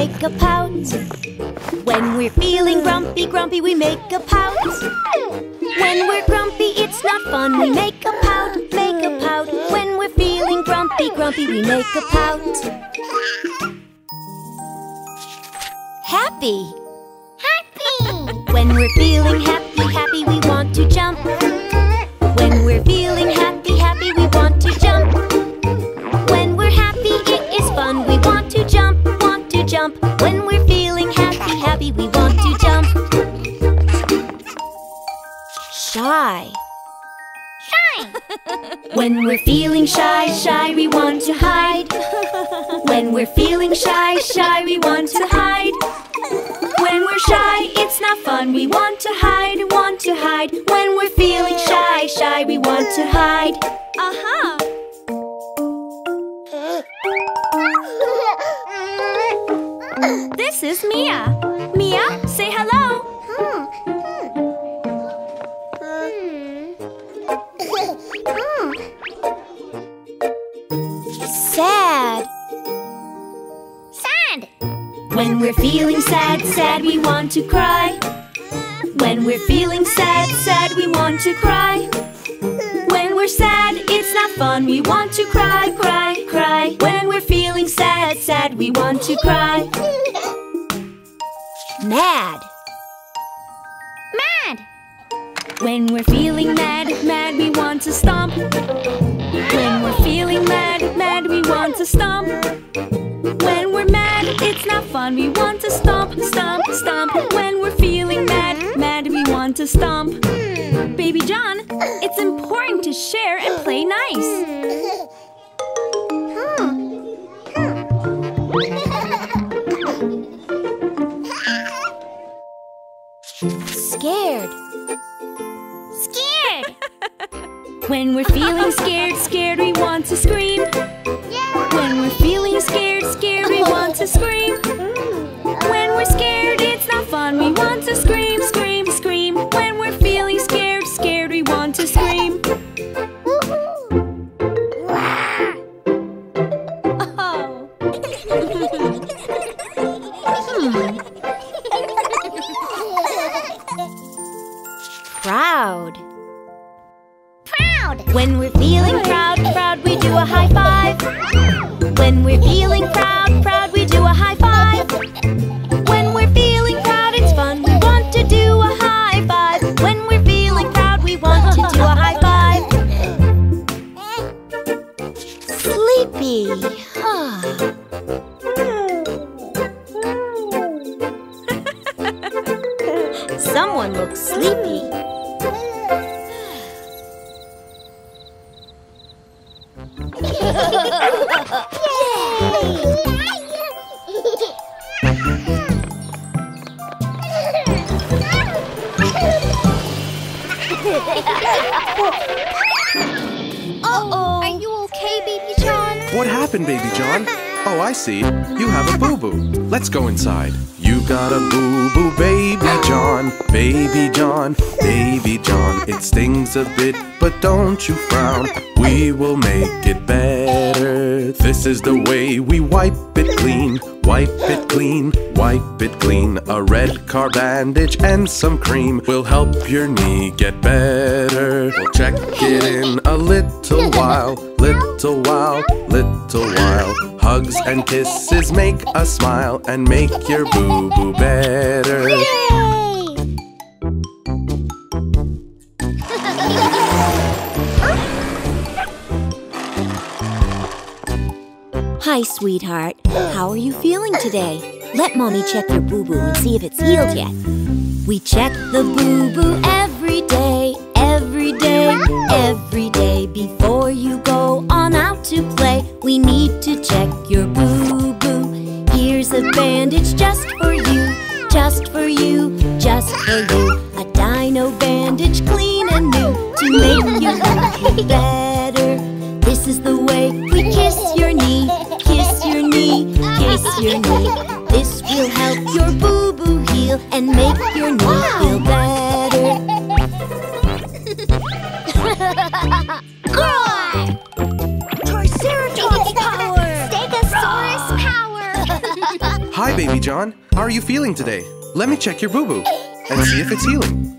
make a pout. When we're feeling grumpy, grumpy, we make a pout. When we're grumpy, it's not fun. We make a pout, make a pout. When we're feeling grumpy, grumpy, we make a pout. Happy. Happy. When we're feeling happy, happy, we want to jump. When we're feeling happy, happy, we want to jump. Shy. Shy! when we're feeling shy, shy, we want to hide. When we're feeling shy, shy, we want to hide. When we're shy, it's not fun. We want to hide, want to hide. When we're feeling shy, shy, we want to hide. Uh-huh. Aha! This is Mia. Mia, say hello. Hmm. Sad. Sad. When we're feeling sad, sad, we want to cry. When we're feeling sad, sad, we want to cry. When we're sad, it's not fun. We want to cry, cry, cry. When we're feeling sad, sad, we want to cry. Mad. Mad. When we're feeling mad, mad, we want to stomp. When we're feeling mad, mad, we want to stomp. When we're mad, it's not fun. We want to stomp, stomp, stomp. When we're feeling mad, mad, we want to stomp. Baby John, it's important to share and play nice. Scared. Scared. When we're feeling scared, scared, we want to scream. When we're feeling scared, scared, we want to scream. When we're scared, it's not fun. We want to scream, scream, scream. When we're feeling scared, scared, we want to scream. Oh. Proud. Proud. When we're feeling proud, proud, we do a high five. When we're feeling proud, proud, we do a high five. When we're feeling proud, it's fun. We want to do a high five. When we're feeling proud, we want to do a high five. Sleepy. Huh? Someone looks sleepy. Uh-oh. Are you okay, Baby John? What happened, Baby John? Oh, I see. You have a boo boo. Let's go inside. You got a boo boo, Baby John. Baby John, Baby John. It stings a bit, but don't you frown. We will make it better. This is the way we wipe it clean. Wipe it clean, wipe it clean. A red car bandage and some cream will help your knee get better. We'll check it in a little while, little while, little while. Hugs and kisses make us smile and make your boo boo better. Hi, sweetheart. How are you feeling today? Let mommy check your boo boo and see if it's healed yet. We check the boo boo every day, every day, every day. Before you go on out to play, we need to check your boo boo. Here's a bandage just for you, just for you, just for you. A dino bandage, clean and new, to make your boo boo better. your knee. This will help your boo-boo heal and make your knee feel better. Triceratops power! Stegosaurus power! Hi, Baby John. How are you feeling today? Let me check your boo-boo and see if it's healing.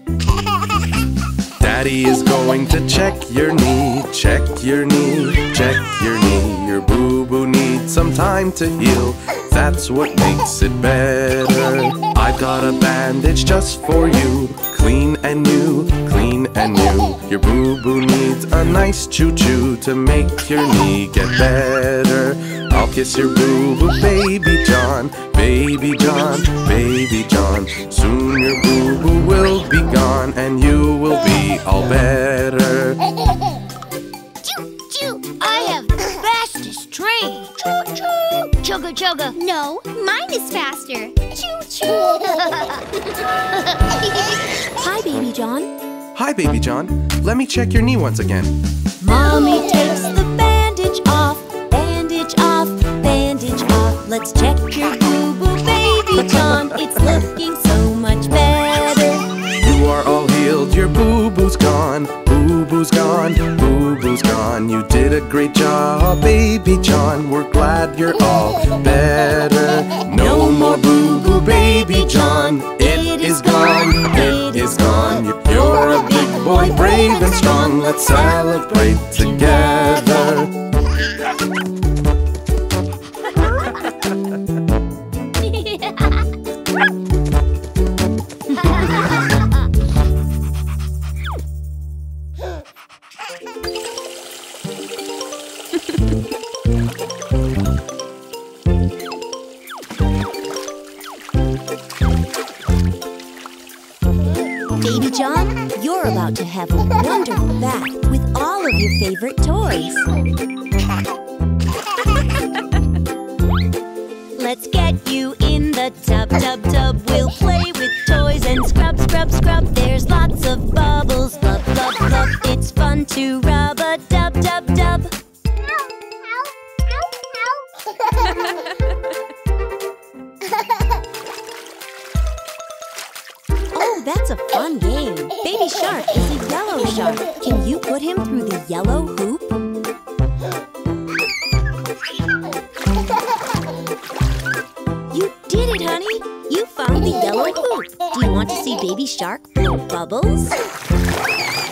Daddy is going to check your knee, check your knee, check your knee. Your boo boo needs some time to heal. That's what makes it better. I've got a bandage just for you, clean and new, clean and new. Your boo boo needs a nice choo choo to make your knee get better. I'll kiss your boo boo, baby John, baby John, baby John. Soon your boo boo will be gone and you will be all better. Chugga chugga! No, mine is faster! Choo choo! Hi, Baby John. Hi, baby John. Let me check your knee once again. Mommy takes the bandage off, bandage off, bandage off. Let's check your boo boo, Baby John. It's looking so much better. You are all healed, your boo boo's gone. Boo boo's gone, boo's gone. You did a great job, baby John. We're glad you're all better. No more boo boo, baby John. It is gone, it is gone. You- You're a big boy, brave and strong. Let's celebrate together. John, you're about to have a wonderful bath with all of your favorite toys. Let's get you in the tub, tub, tub. We'll play with toys and scrub, scrub, scrub. There's lots of bubbles, blub, blub. It's fun to rub that's a fun game. Baby Shark is a yellow shark. Can you put him through the yellow hoop? You did it, honey. You found the yellow hoop. Do you want to see Baby Shark blow bubbles? Bubbles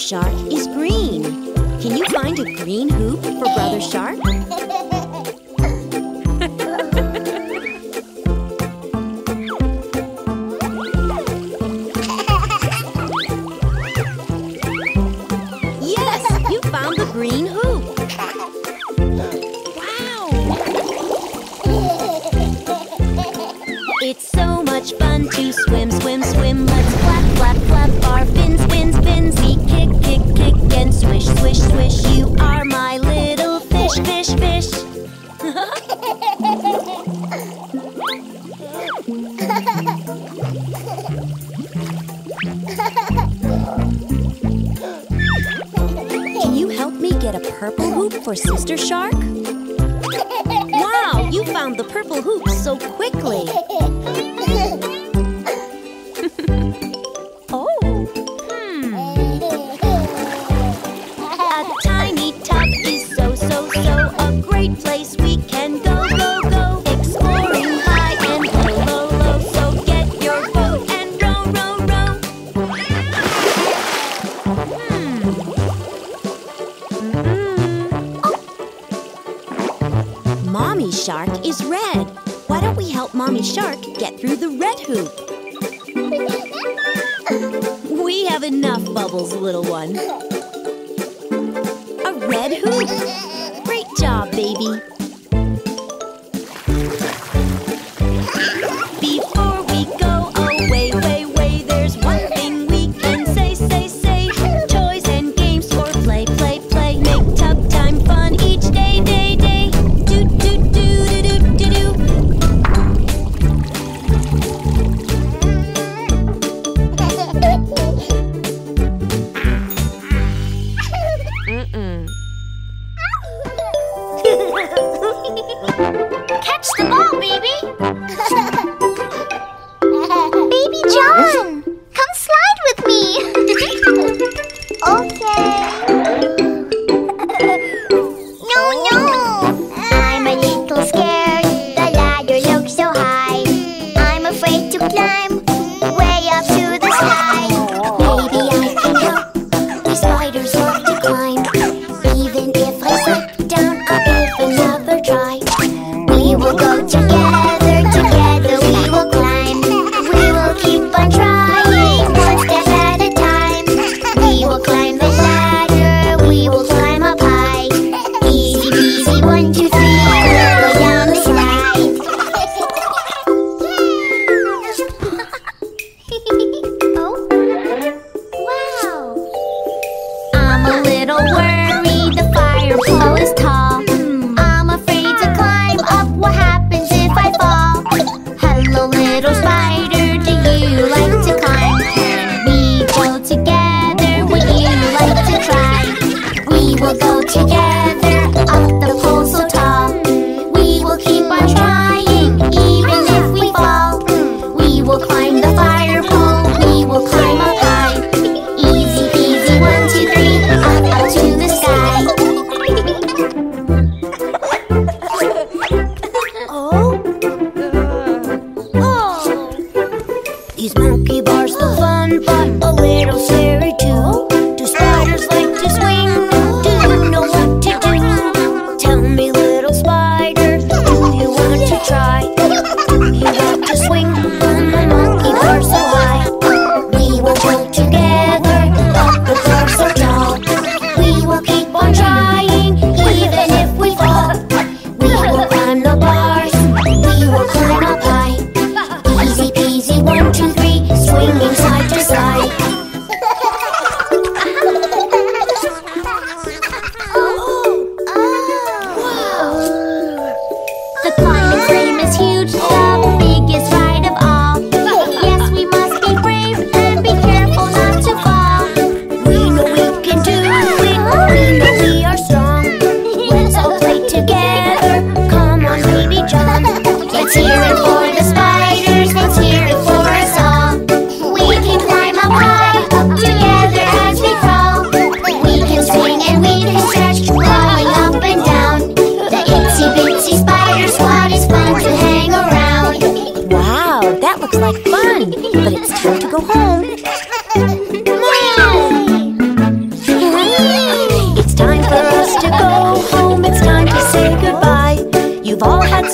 Shark is green. Can you find a green hoop for Brother Shark? Purple hoop for Sister Shark? Wow, you found the purple hoop so quickly. You've all had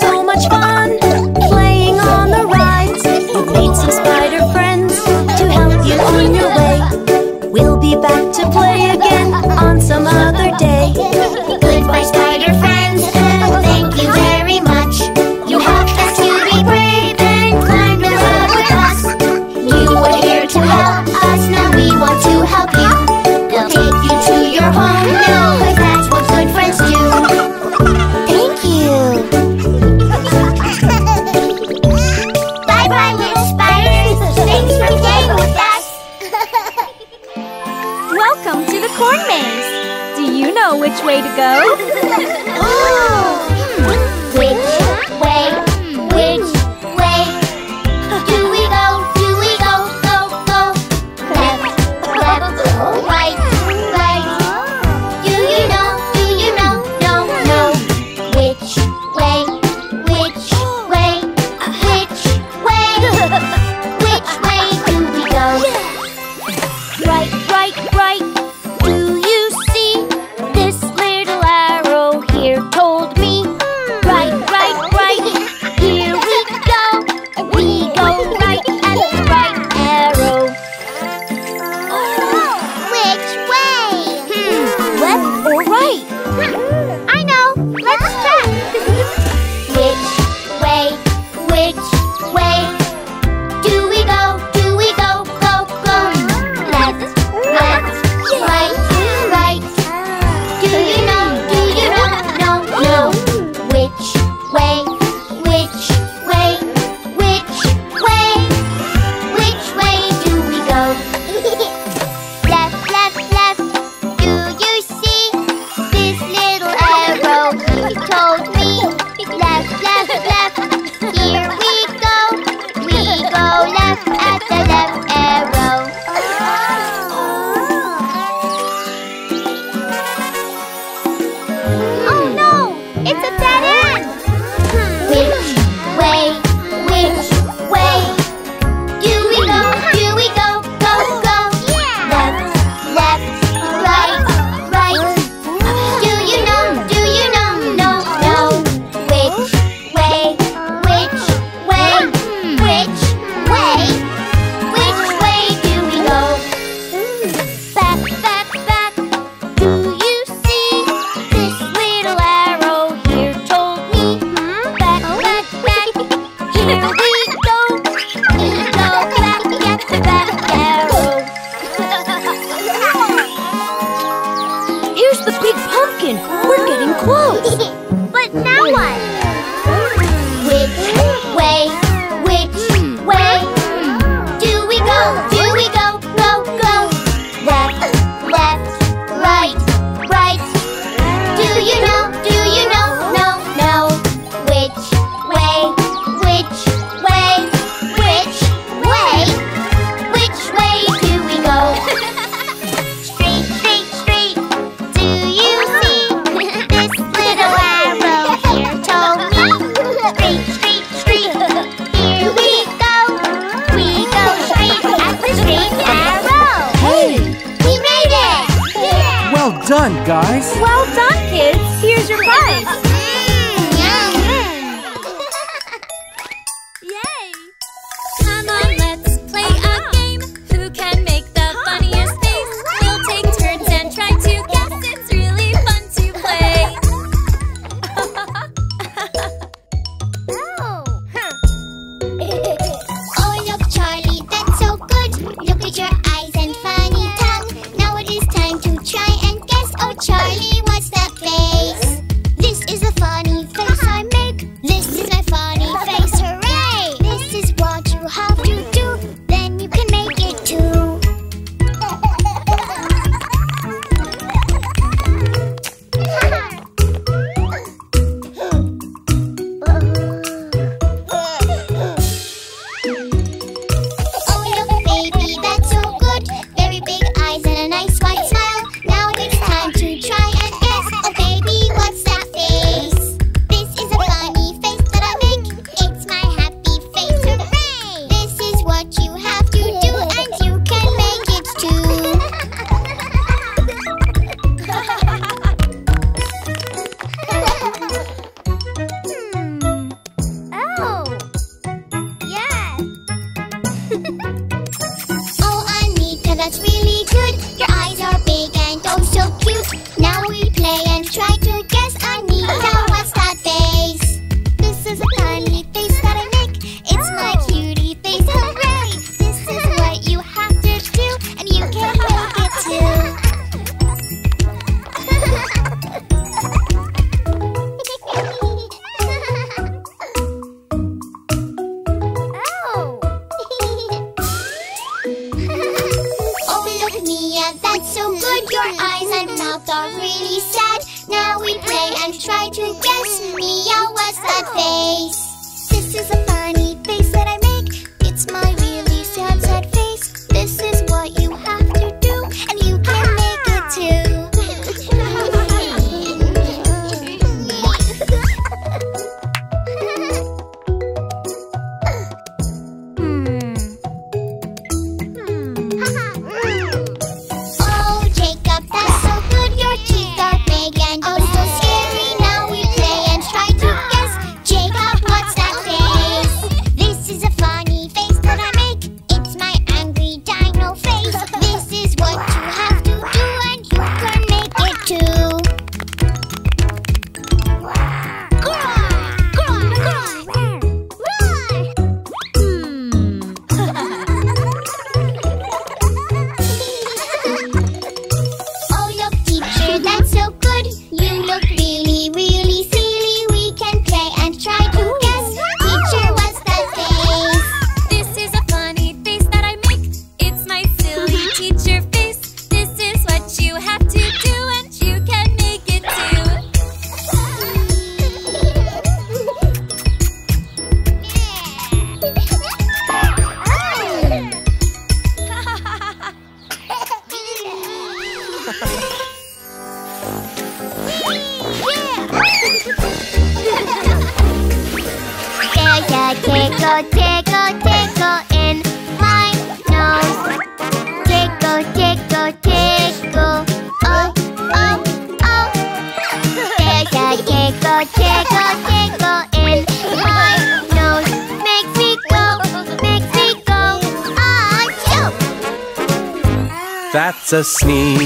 That's a sneeze.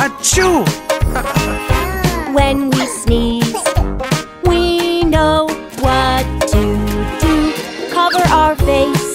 Achoo! when we sneeze, we know what to do. Cover our face.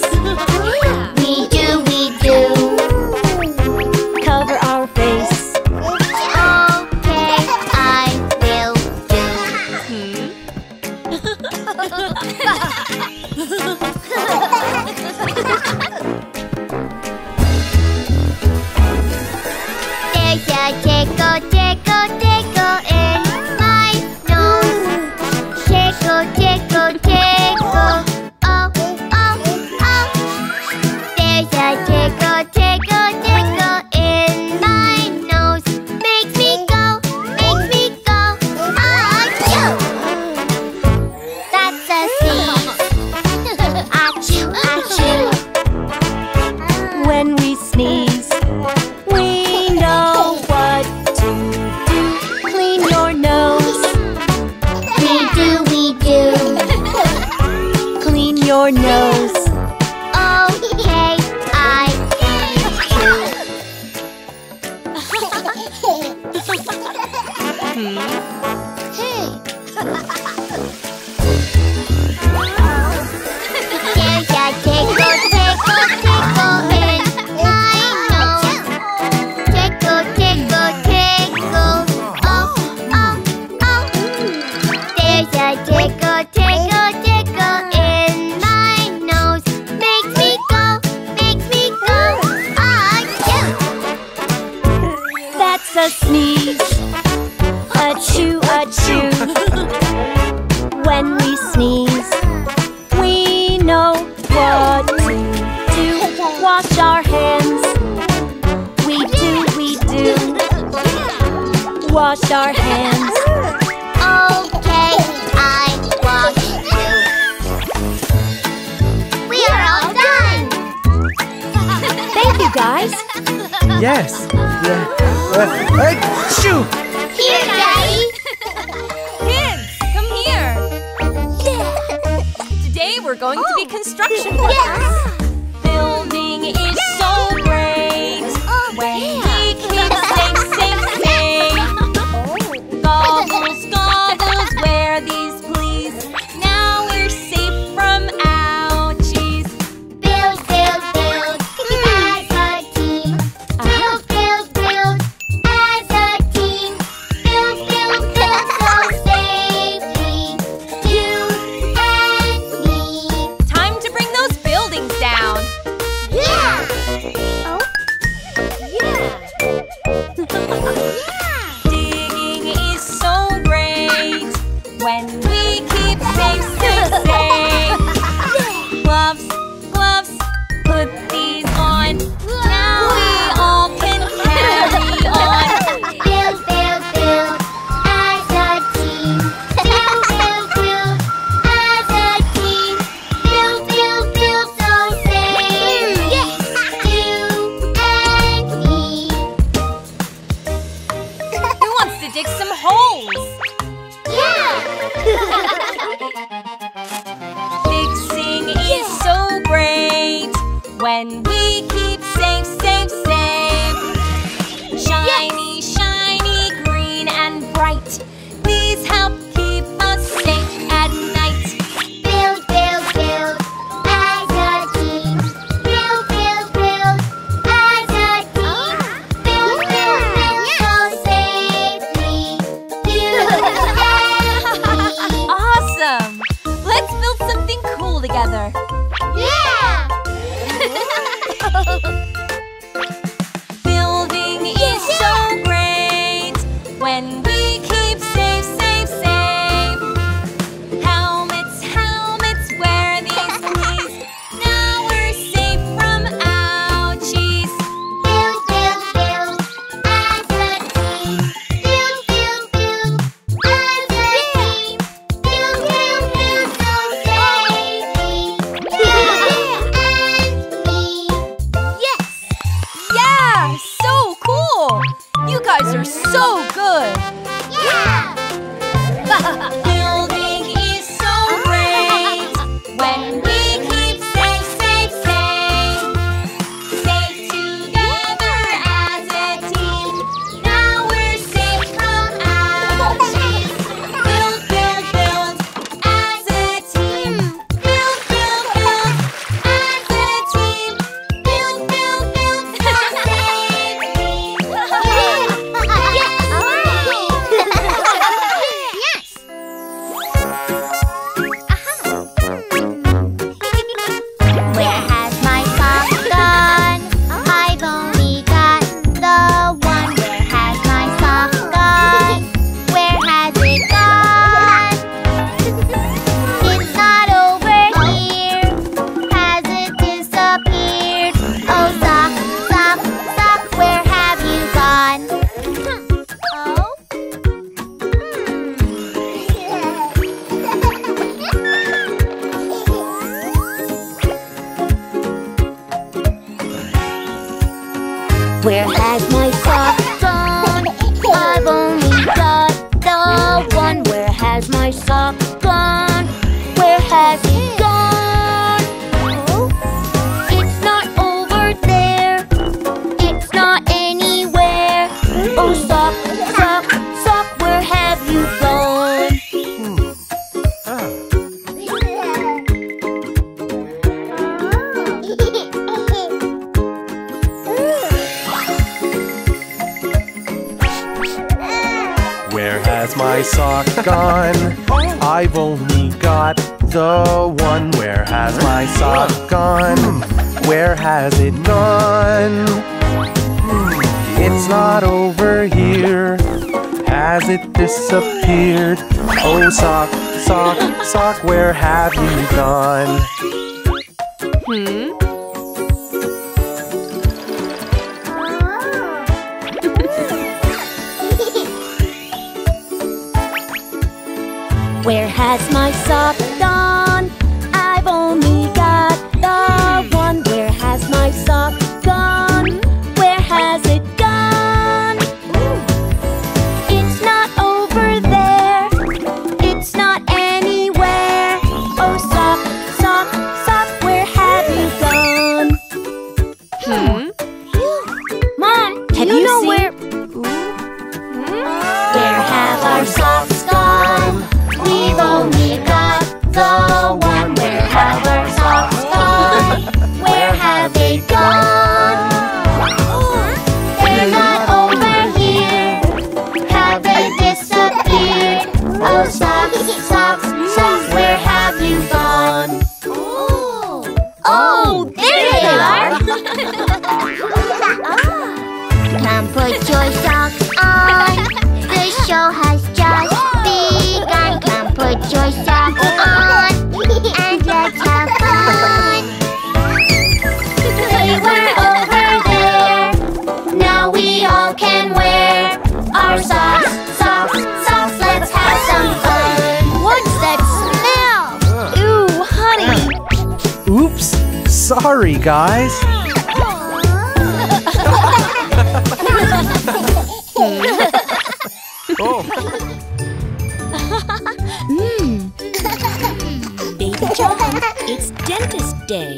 It's dentist day.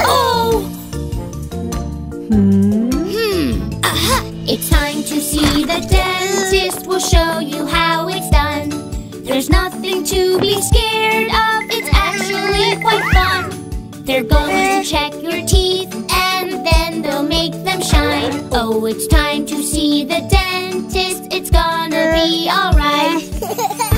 Oh! Hmm? Hmm. Aha! It's time to see the dentist. We'll show you how it's done. There's nothing to be scared of. It's actually quite fun. They're going to check your teeth and then they'll make them shine. Oh, it's time to see the dentist. It's gonna be alright.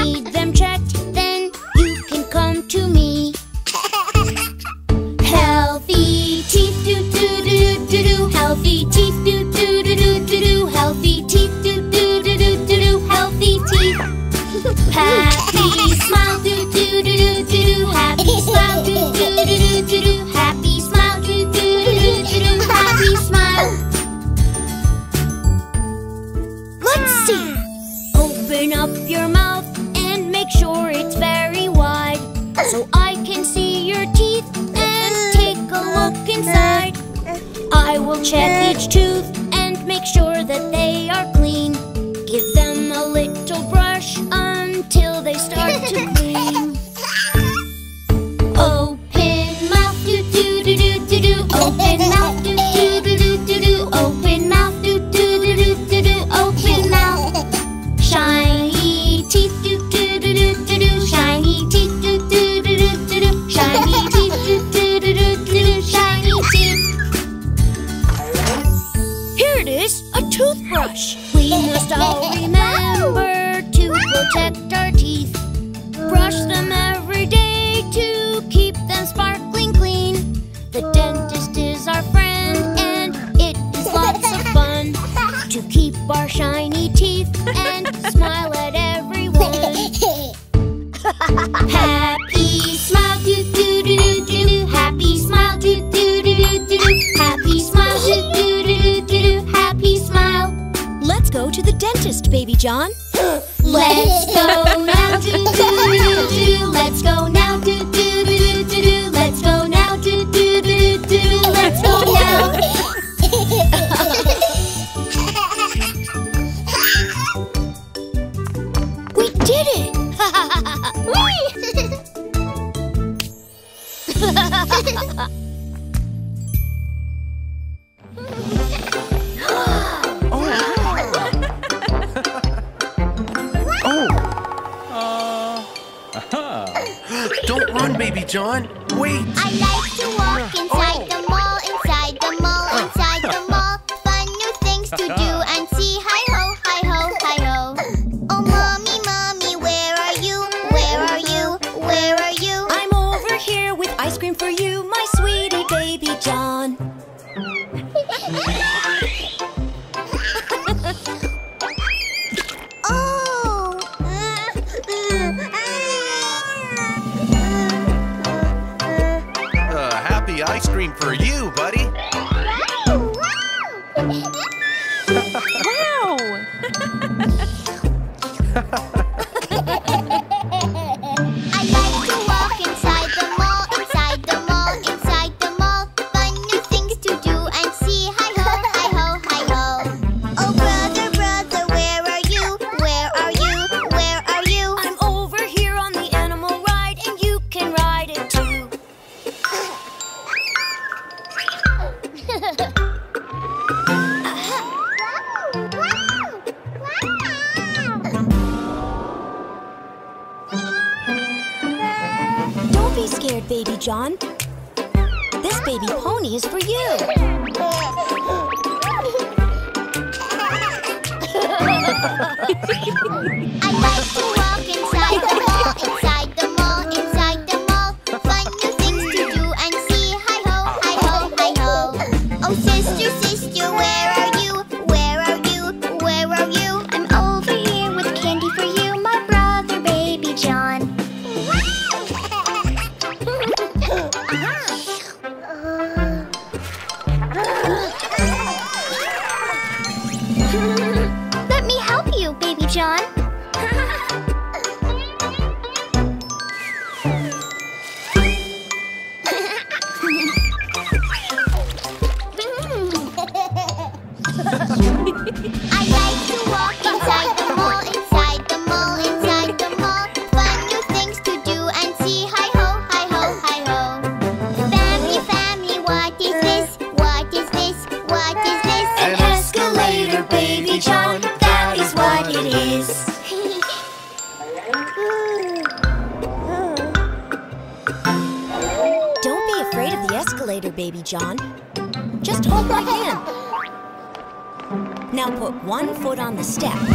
step,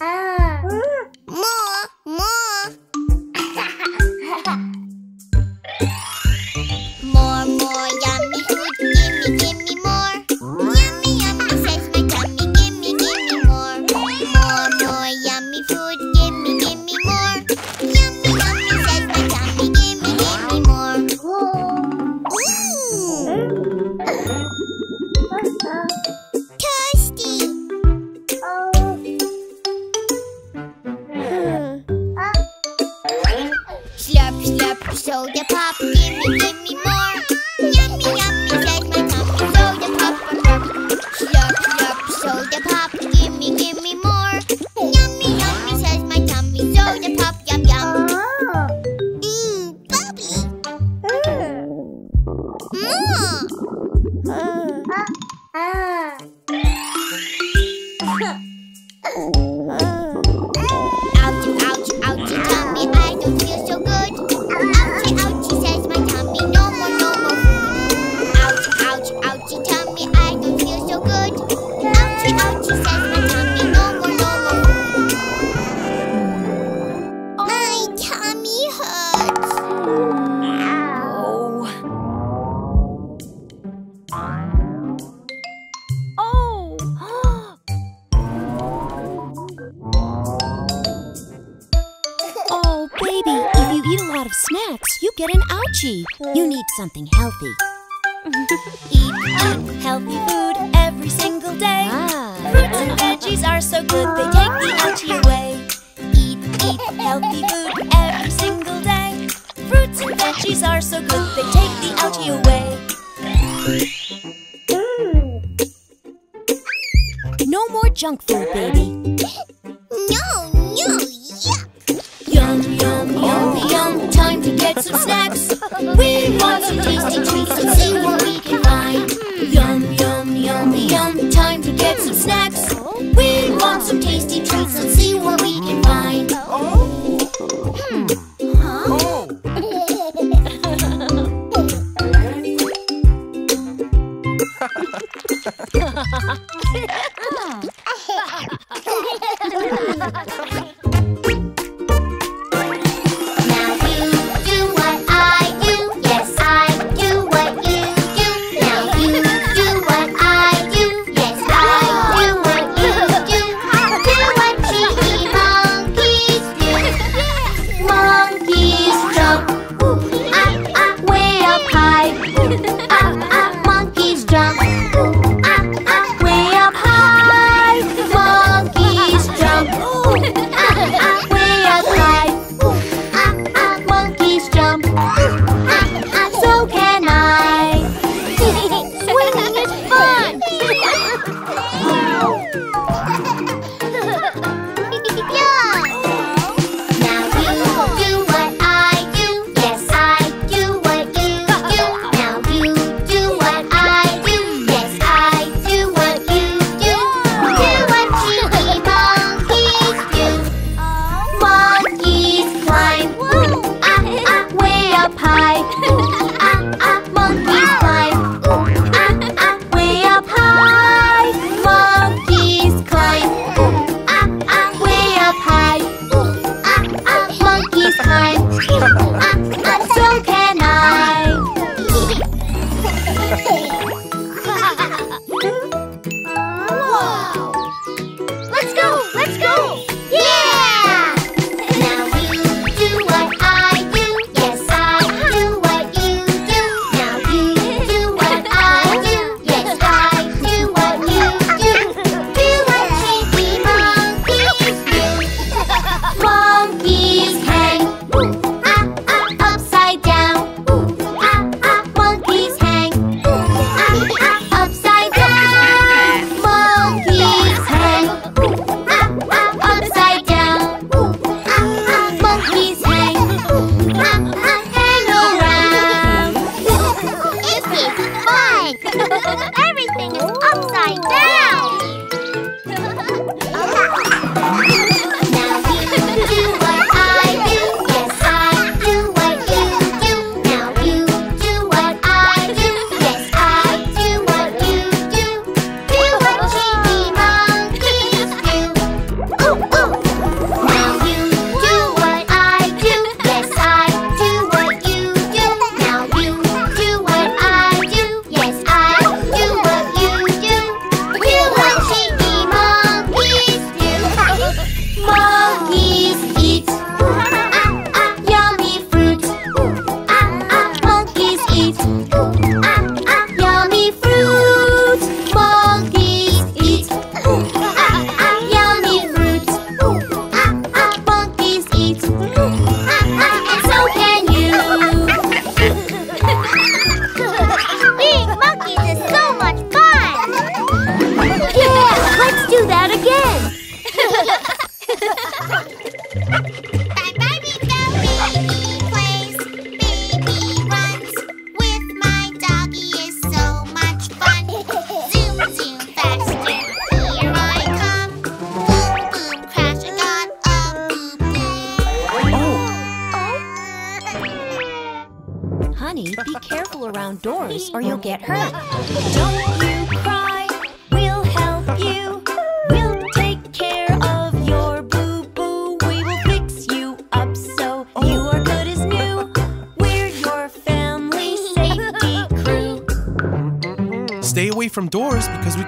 More,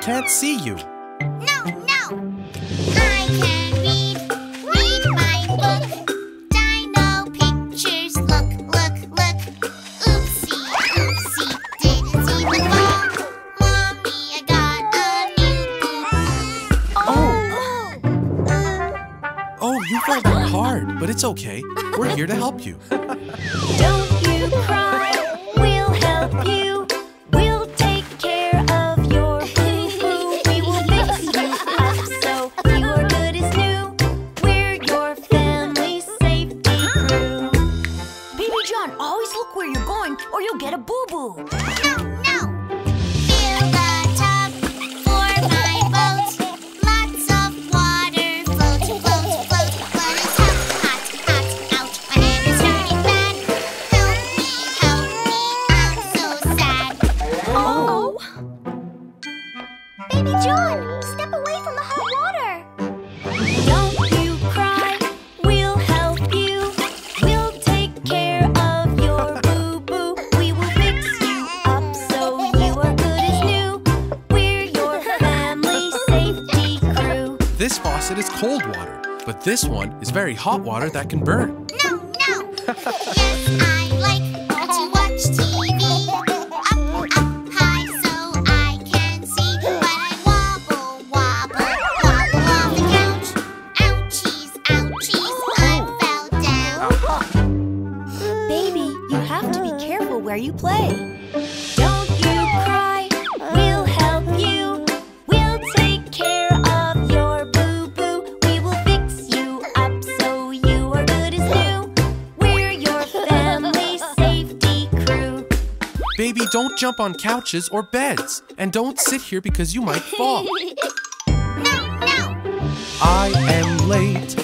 can't see you. one is very hot water that can burn. jump on couches or beds. And don't sit here because you might fall. no, no! I am late.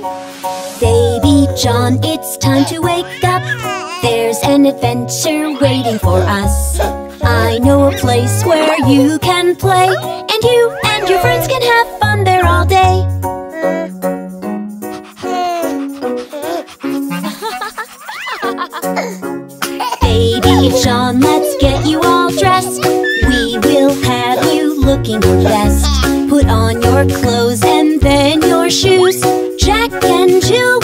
Baby John, it's time to wake up. There's an adventure waiting for us. I know a place where you can play And you and your friends can have fun there all day. Baby John, let's get you all dressed. We will have you looking your best. Put on your clothes and then your shoes. 就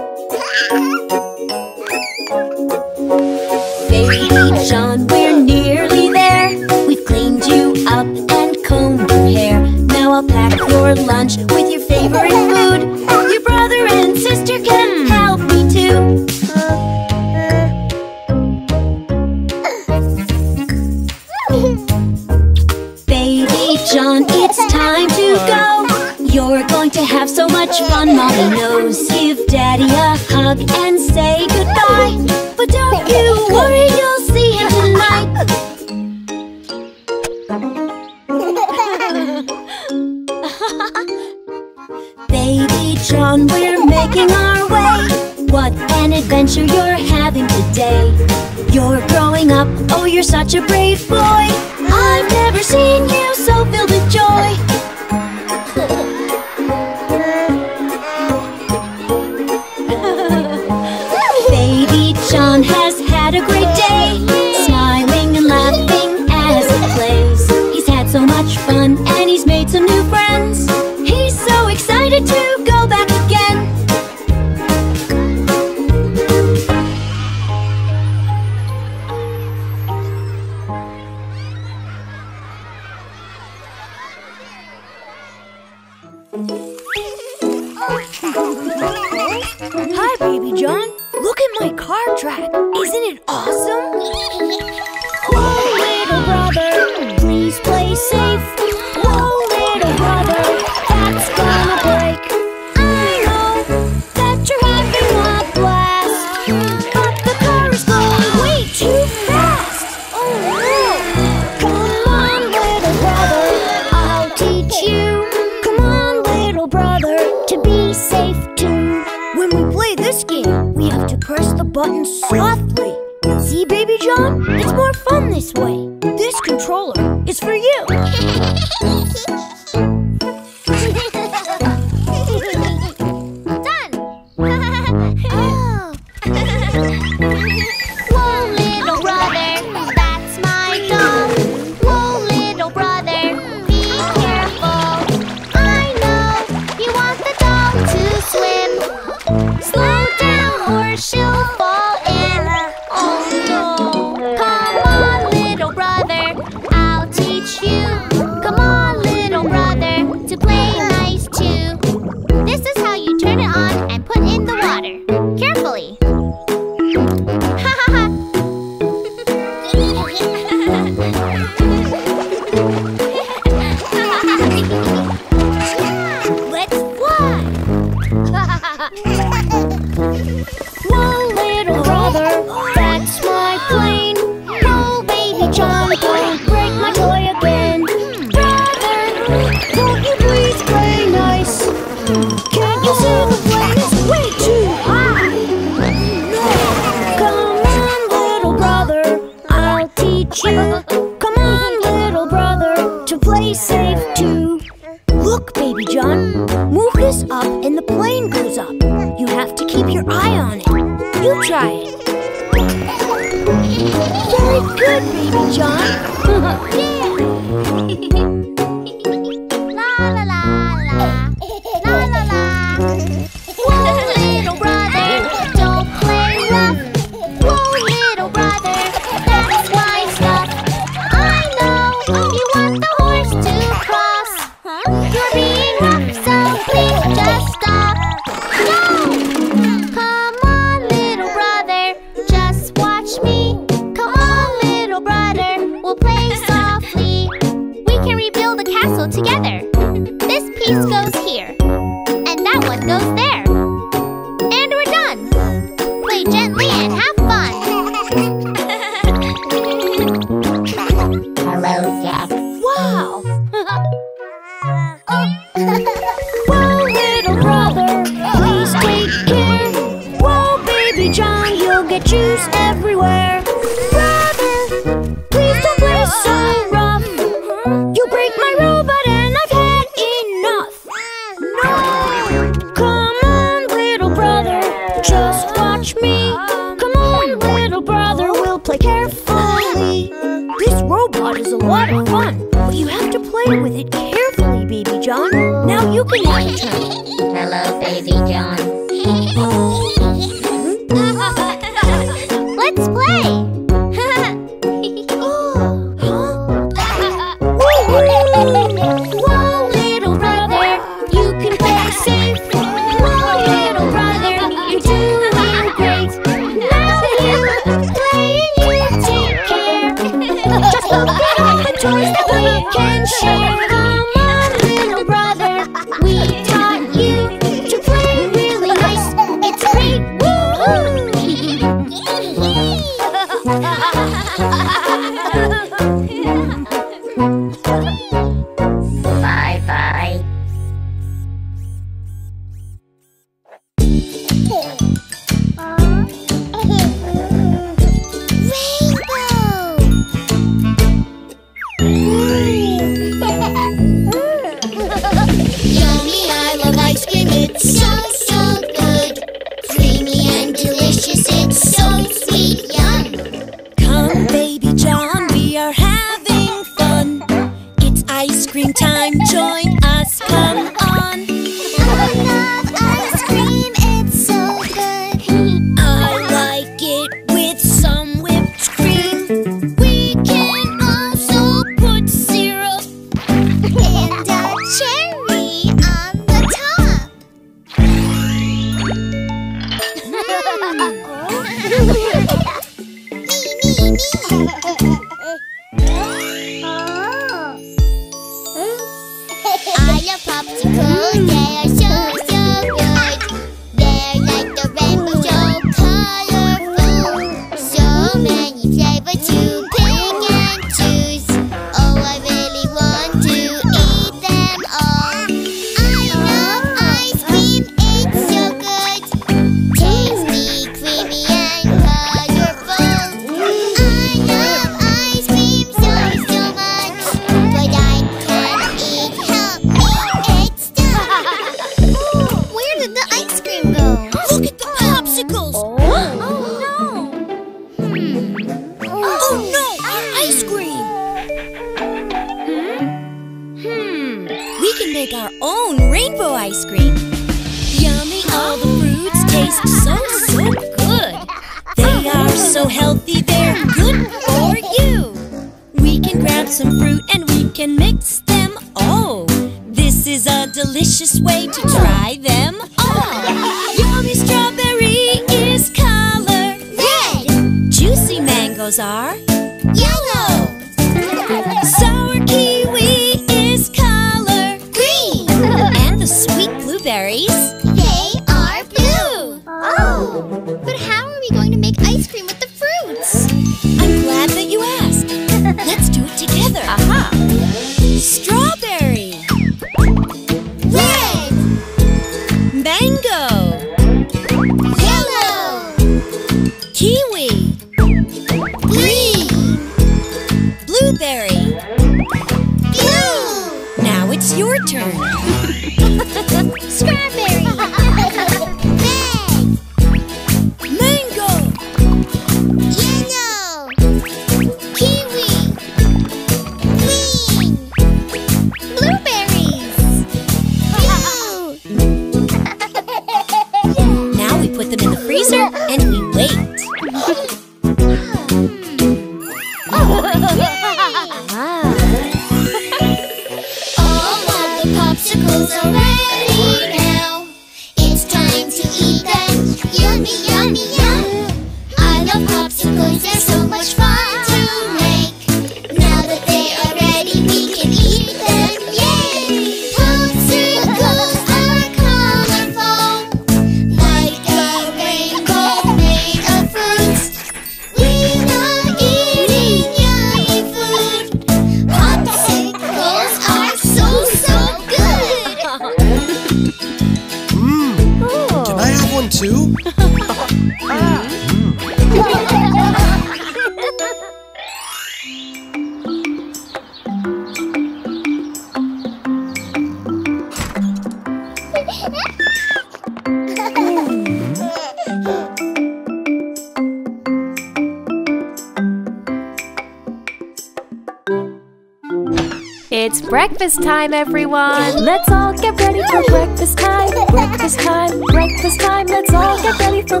time, everyone. Let's all get ready for breakfast time. Breakfast time, breakfast time. Let's all get ready for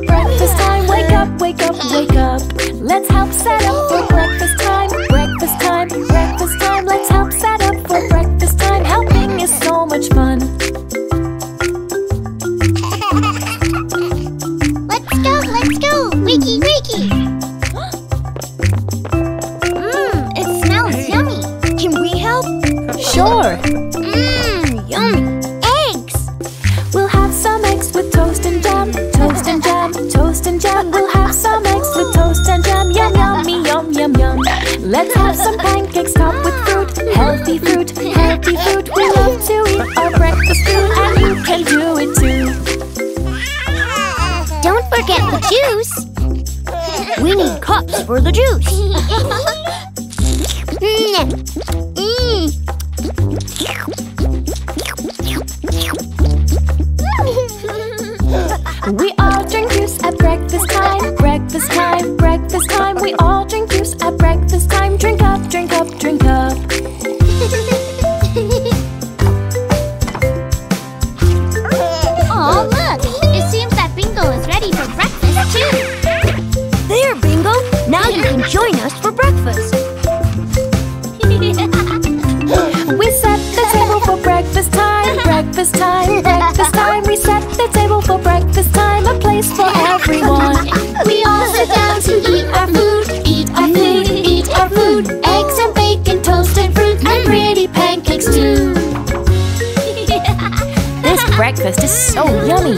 breakfast is so yummy!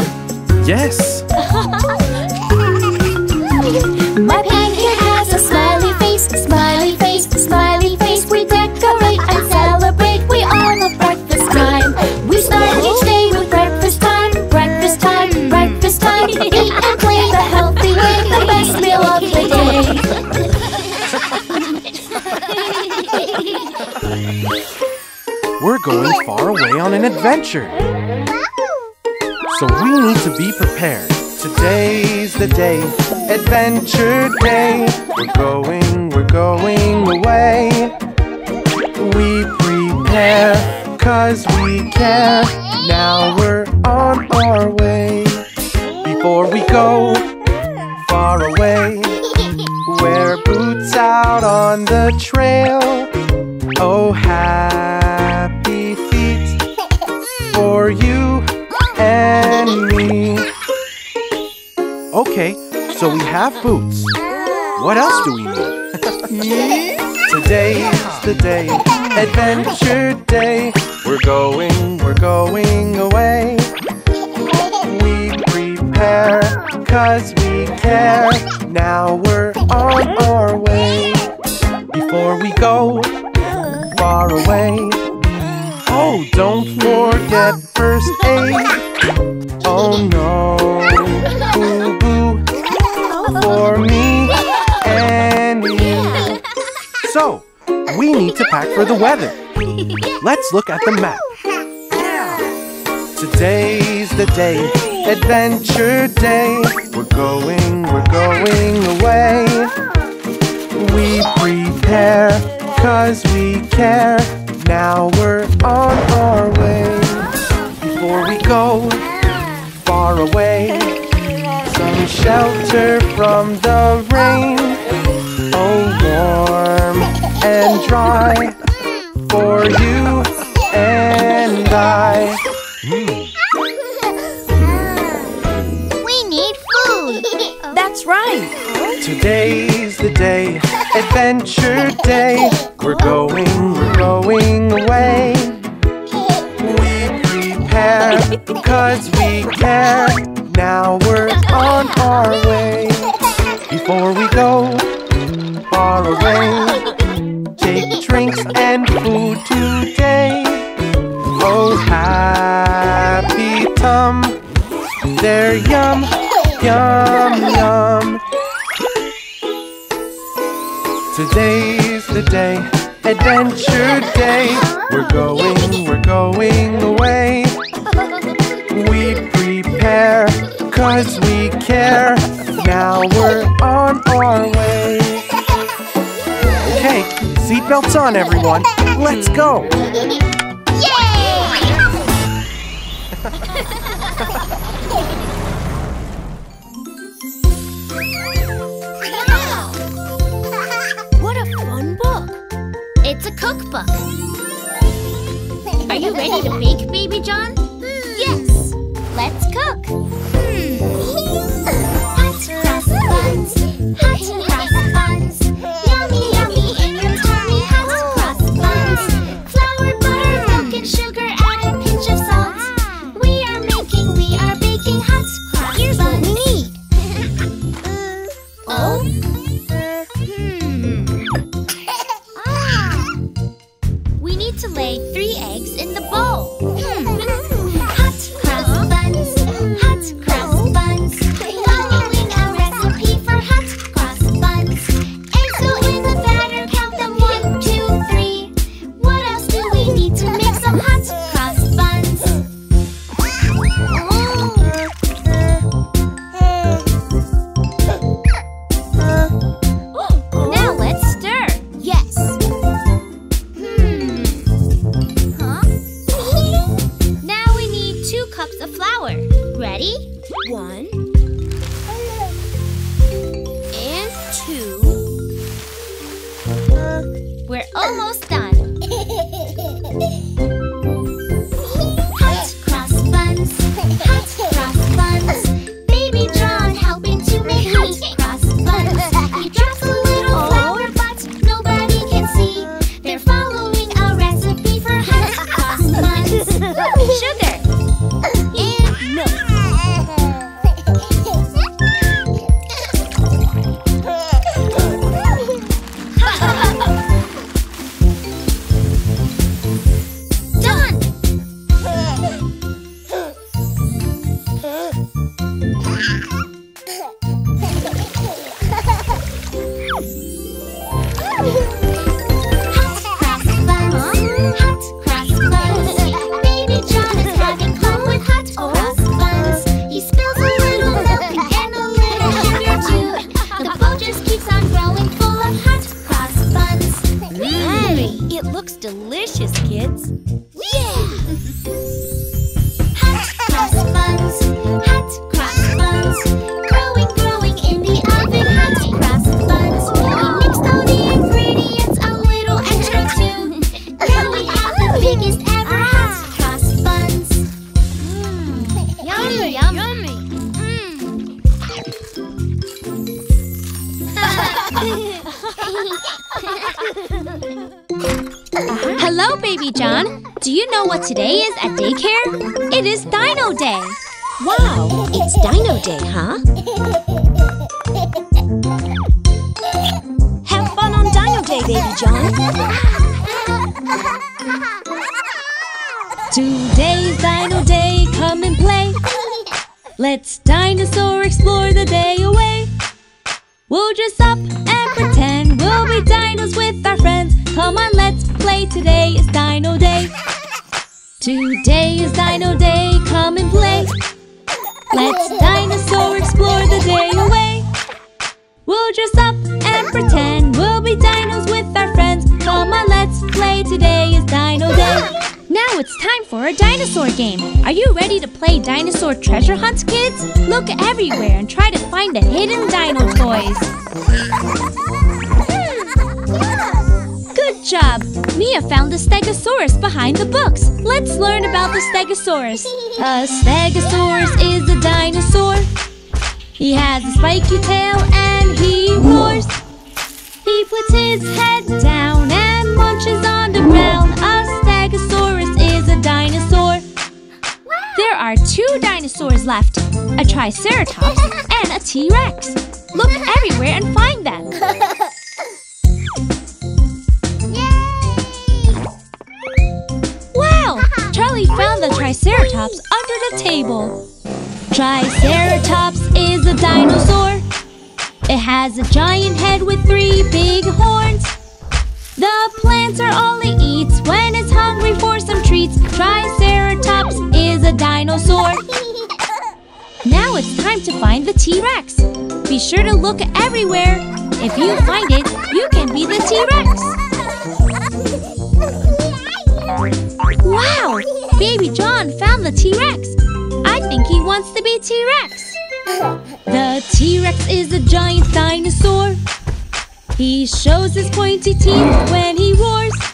Yes! My pancake has a smiley face, smiley face, smiley face We decorate and celebrate, we all love breakfast time We start each day with breakfast time, breakfast time, breakfast time Eat and play the healthy way, the best meal of the day We're going far away on an adventure! So we need to be prepared. Today's the day, adventure day. We're going, we're going away. We prepare, cause we care. Now we're on our way. So we have boots. What else do we need? Today's the day, adventure day. We're going, we're going away. We prepare, cause we care. Now we're on our way. Before we go far away. Let's look at the map. Today's the day, adventure day. It's Dino Day, huh? your treasure hunts, kids? Look everywhere and try to find the hidden dino toys. Good job! Mia found the Stegosaurus behind the books. Let's learn about the Stegosaurus. A Stegosaurus is a dinosaur. He has a spiky tail and triceratops and a T-Rex. Look everywhere and find them. it's time to find the T-Rex. Be sure to look everywhere. If you find it, you can be the T-Rex. Wow! Baby John found the T-Rex. I think he wants to be T-Rex. The T-Rex is a giant dinosaur. He shows his pointy teeth when he roars.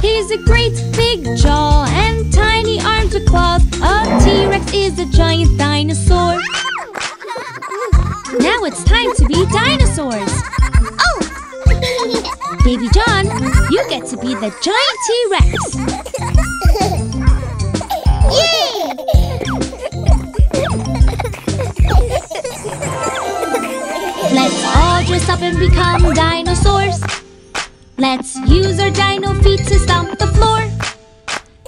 He's a great big jaw and tiny arms with claws. A T-Rex is a giant dinosaur. Now it's time to be dinosaurs. Oh! Baby John, you get to be the giant T-Rex. Yay! Let's all dress up and become dinosaurs. Let's use our dino feet to stomp the floor.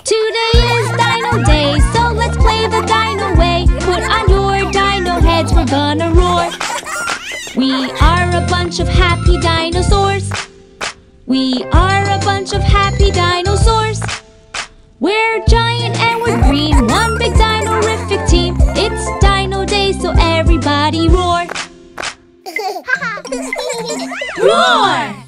Today is dino day, so let's play the dino way. Put on your dino heads, we're gonna roar. We are a bunch of happy dinosaurs. We are a bunch of happy dinosaurs. We're giant and we're green, one big dino-rific team. It's dino day, so everybody roar. roar!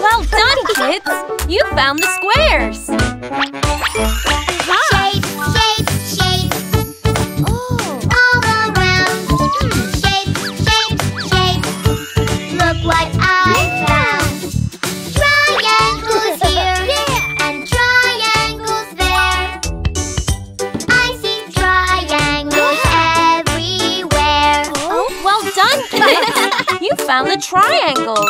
Well done, kids! You found the squares! found the triangles.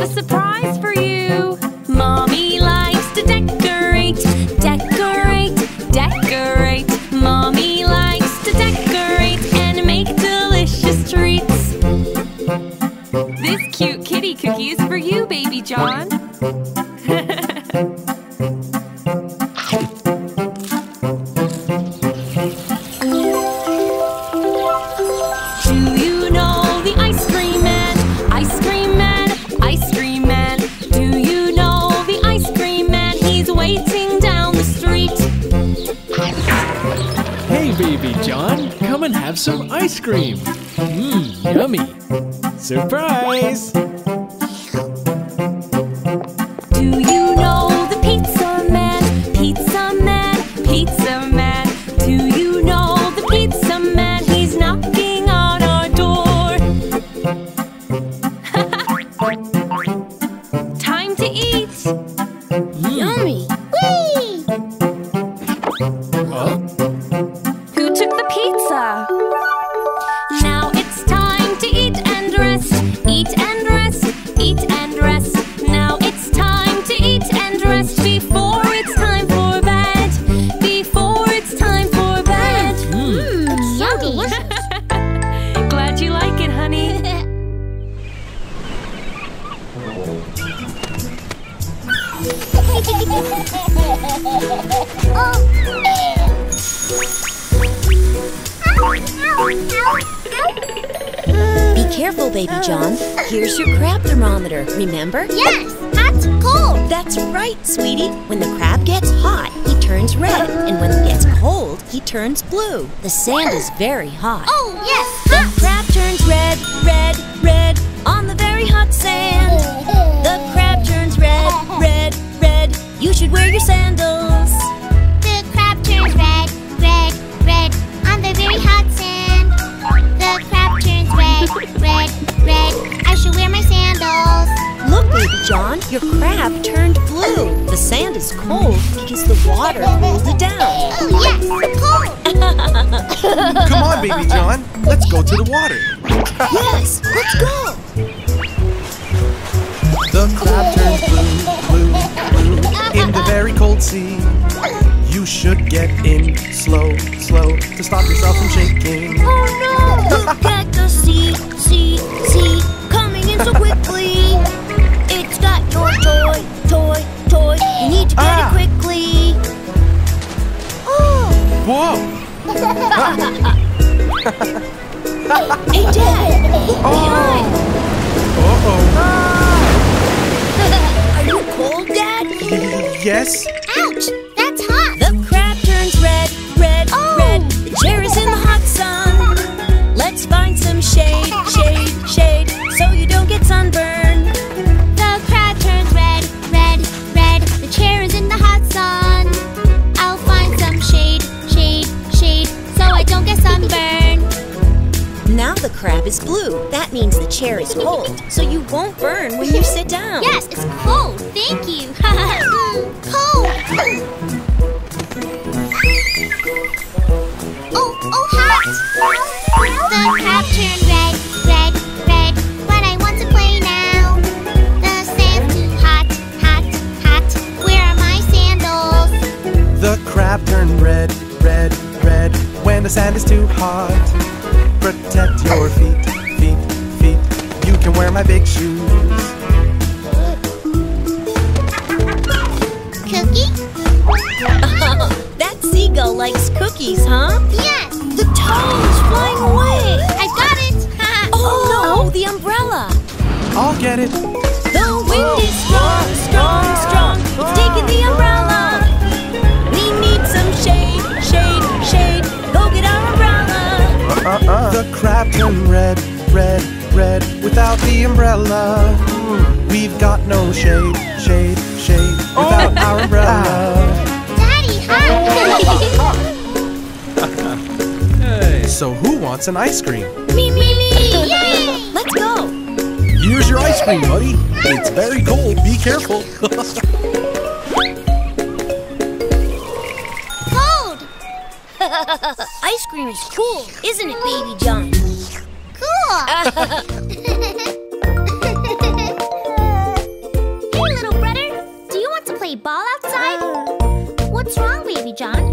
A surprise very hot. them red, red, red without the umbrella. We've got no shade, shade, shade without oh. our umbrella. Daddy, hi! so who wants an ice cream? Me, me, me! Yay! Let's go! Here's your ice cream, buddy. It's very cold. Be careful. Cold. ice cream is cool, isn't it, Baby John? hey, little brother. Do you want to play ball outside? Uh. What's wrong, Baby John?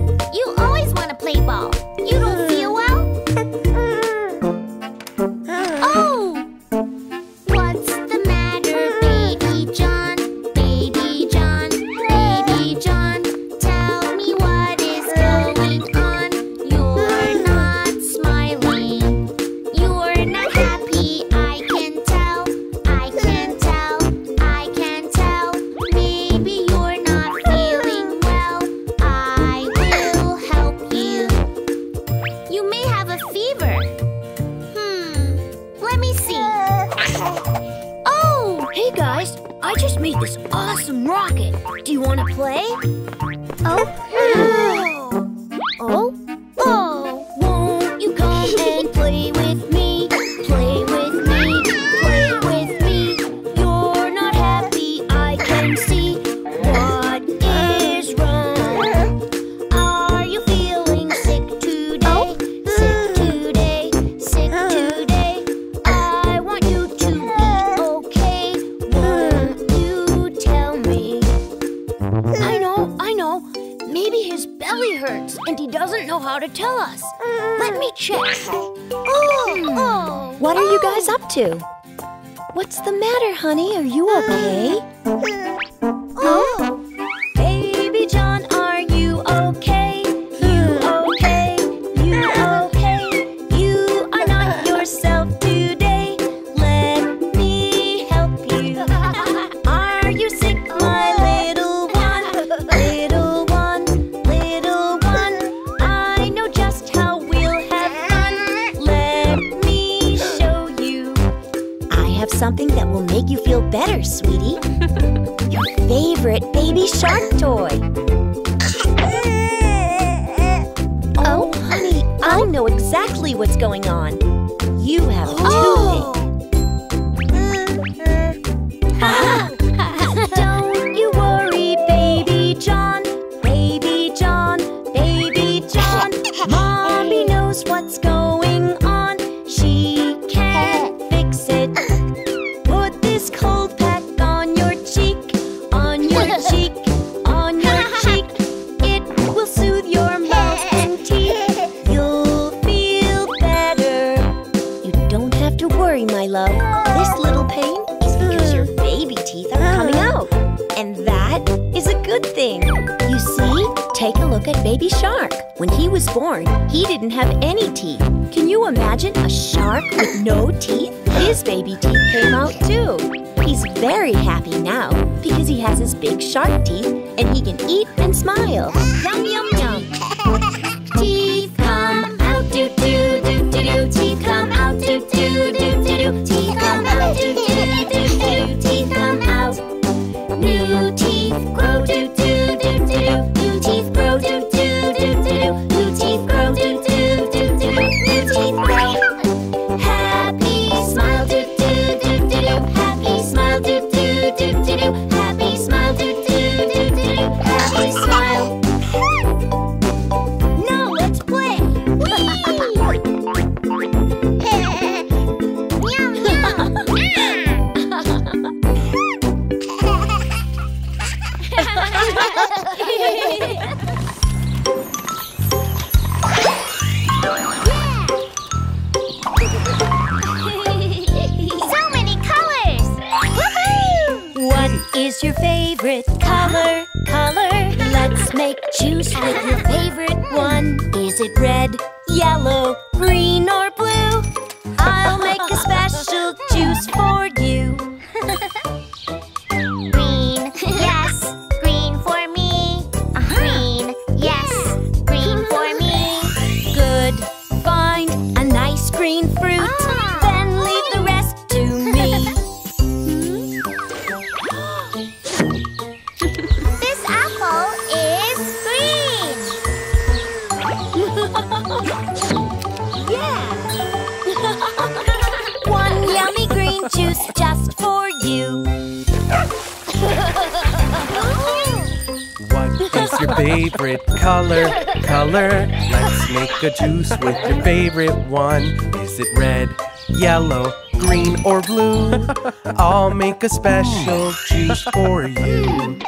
juice with your favorite one? Is it red, yellow, green, or blue? I'll make a special hmm. juice for you.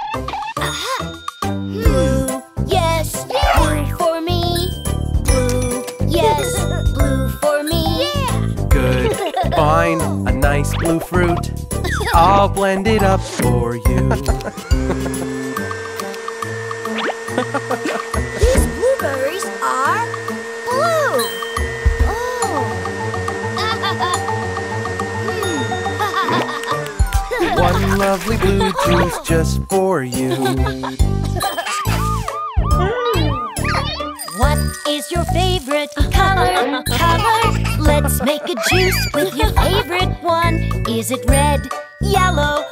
Uh -huh. Blue, yes, blue for me. Blue, yes, blue for me. Yeah. Good, find a nice blue fruit. I'll blend it up for you. lovely blue juice just for you. What is your favorite color? Color? Let's make a juice with your favorite one. Is it red, yellow,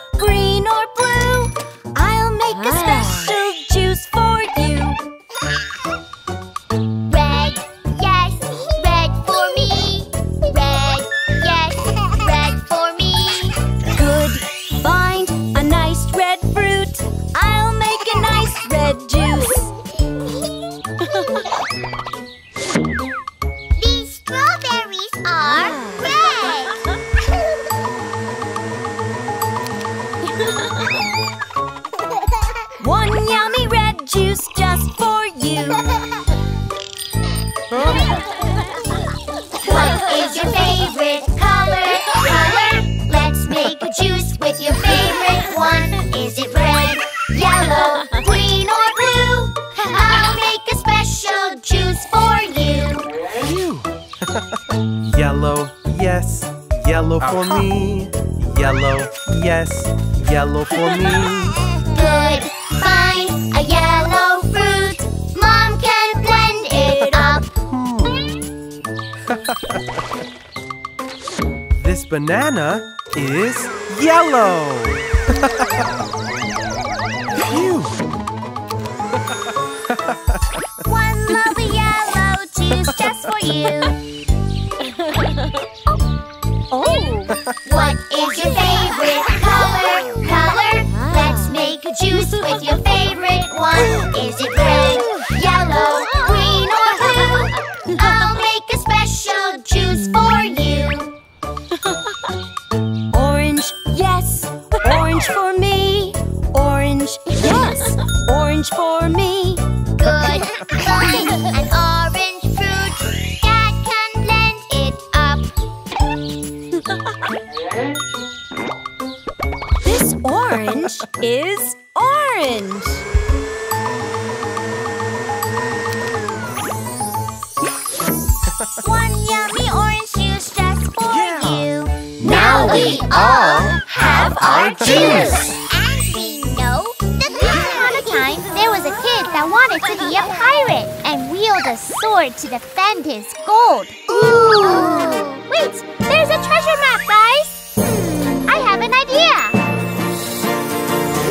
yummy orange juice just for yeah. you. Now we all have our juice. And we know that once upon a time there was a kid that wanted to be a pirate and wield a sword to defend his gold. Ooh! Wait, there's a treasure map, guys. Hmm, I have an idea.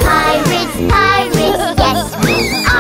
Pirates, pirates, yes we are.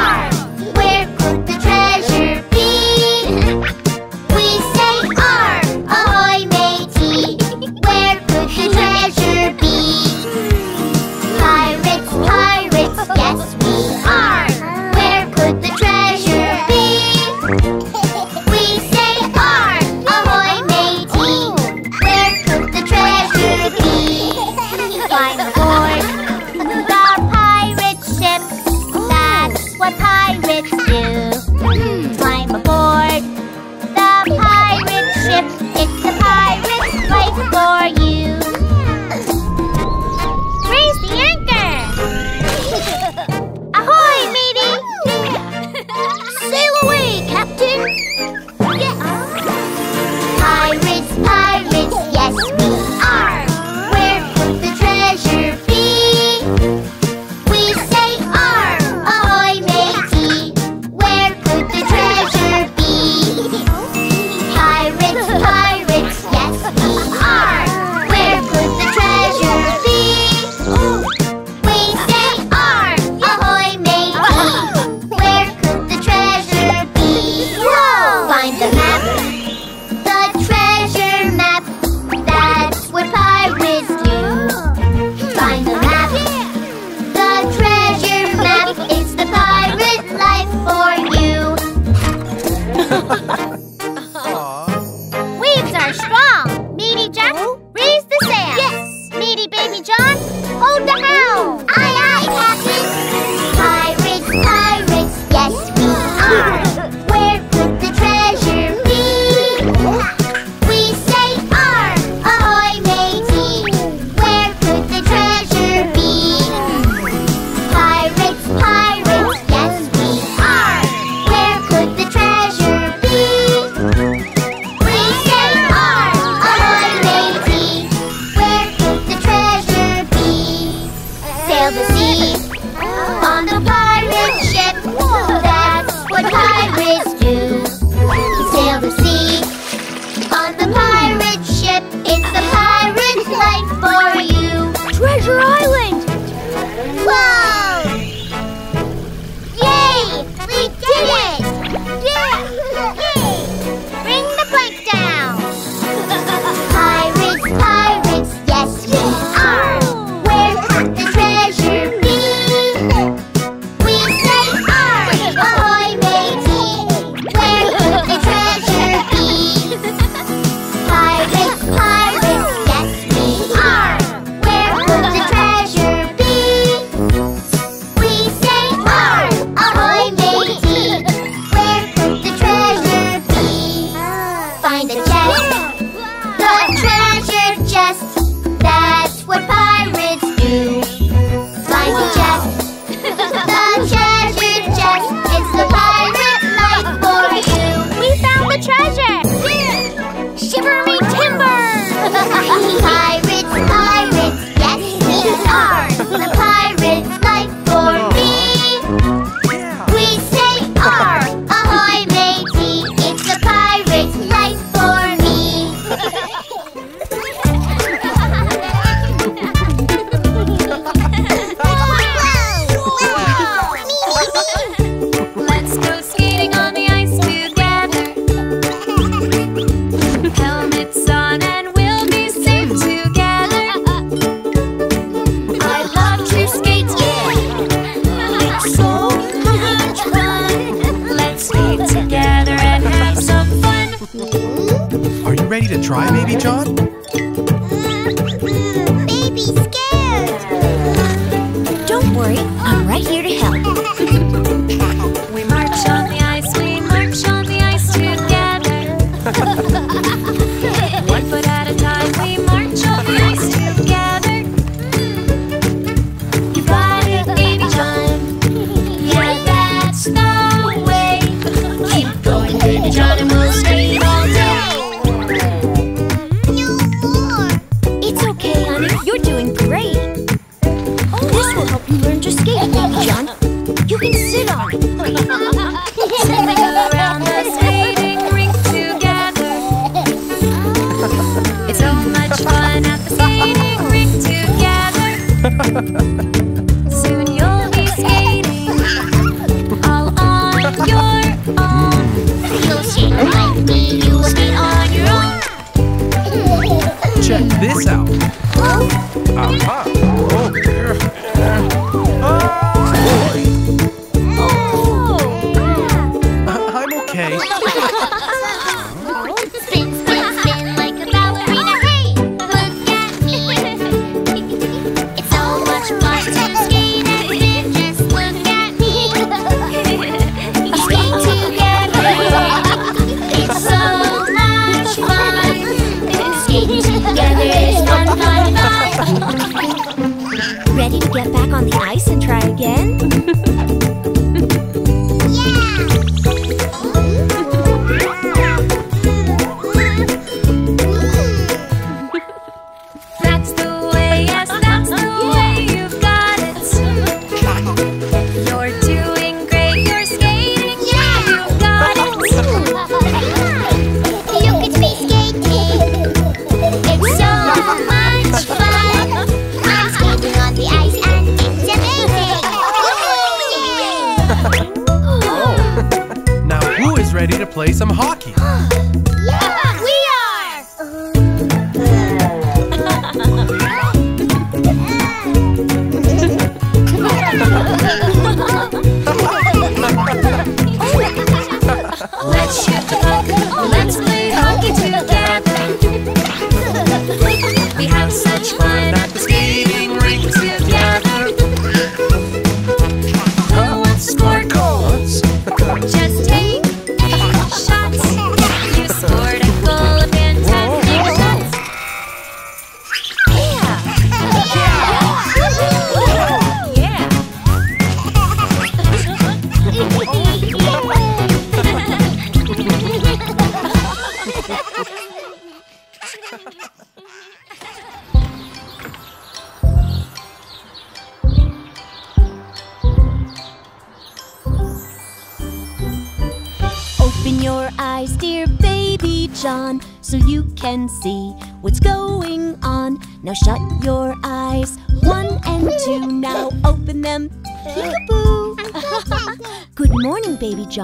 to try, maybe, John?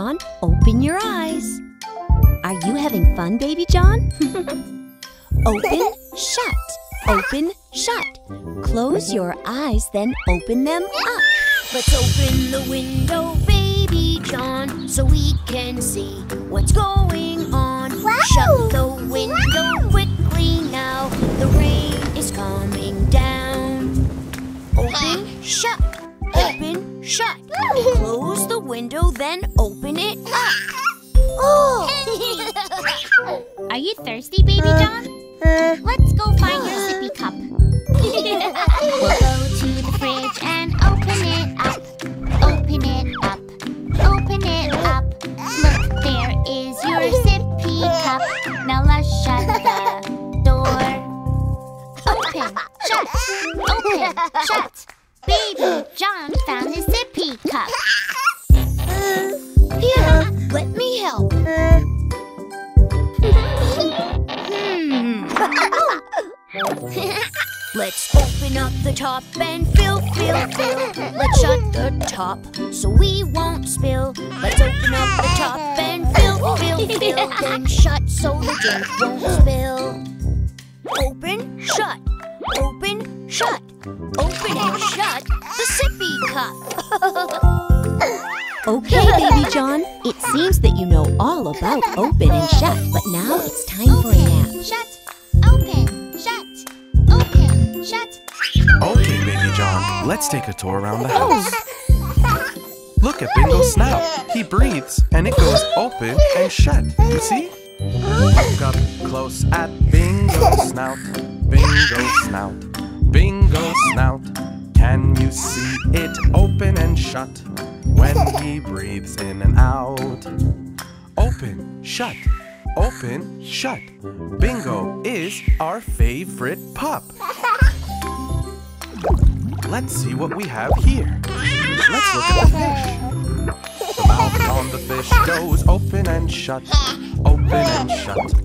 John, open your eyes. Are you having fun, Baby John? open, shut, open, shut. Close your eyes, then open them up. Let's open the window, Baby John, so we can see what's going on. Wow. Shut the at bingo snout, bingo snout, bingo snout. Can you see it open and shut when he breathes in and out? Open, shut, open, shut. Bingo is our favorite pup. Let's see what we have here. Let's look at the fish. The mouth on the fish goes open and shut, open and shut.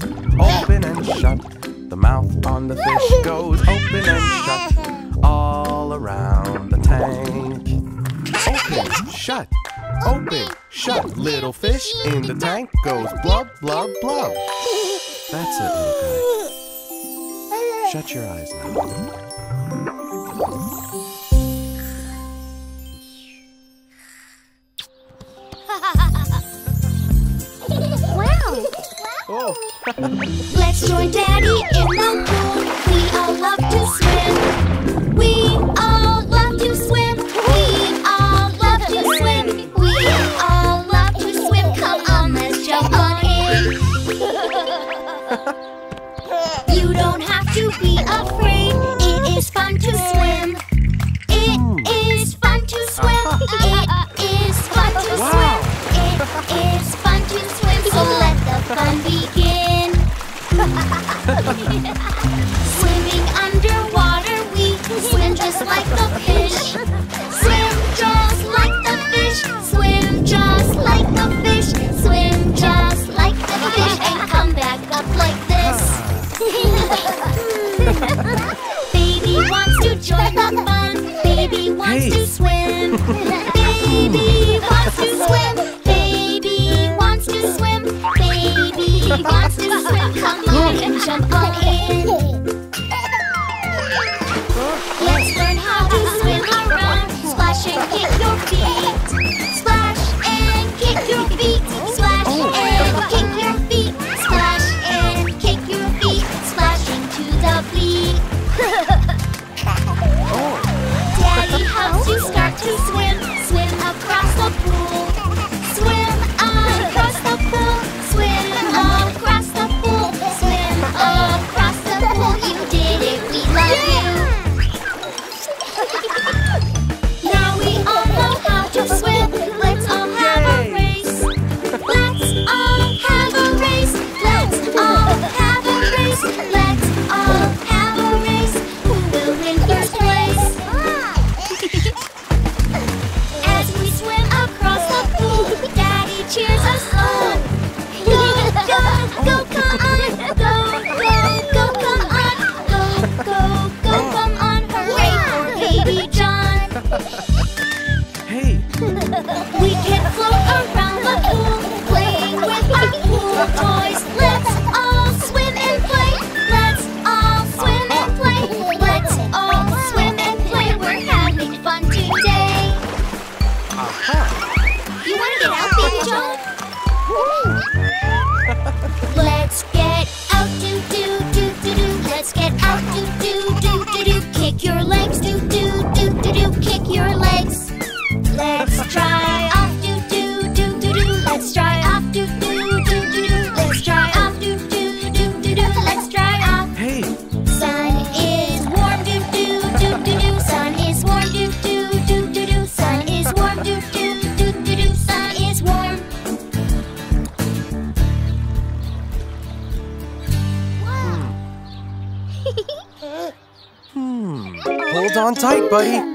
everybody.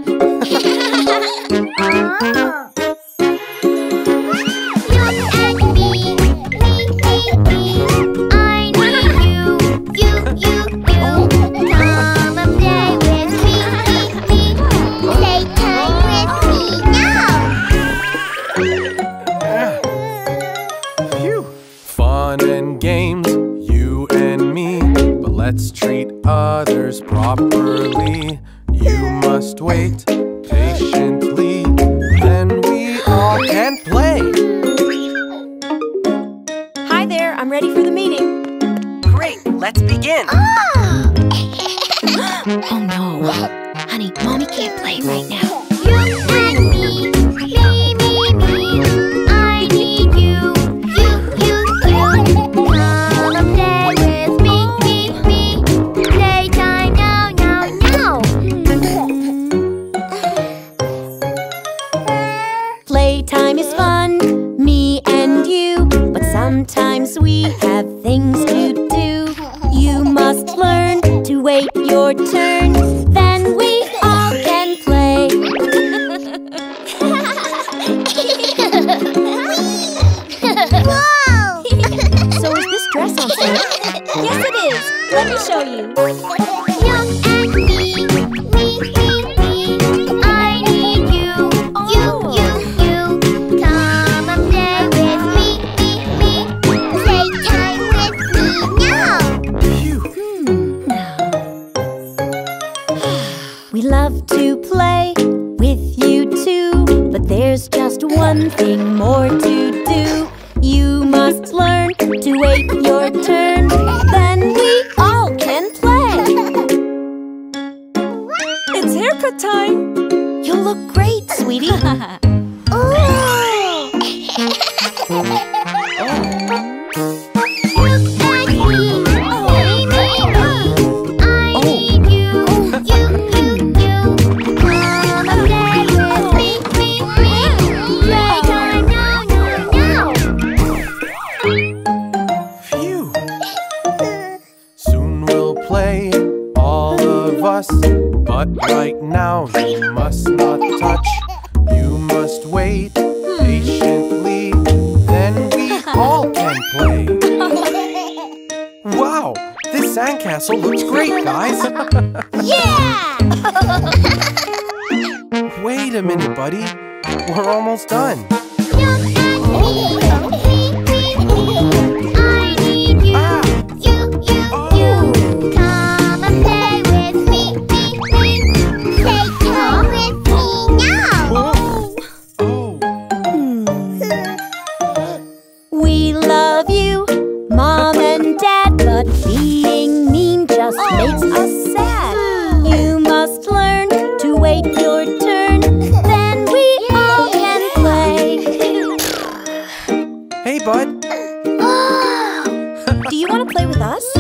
Do you want to play with us?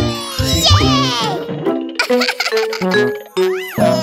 I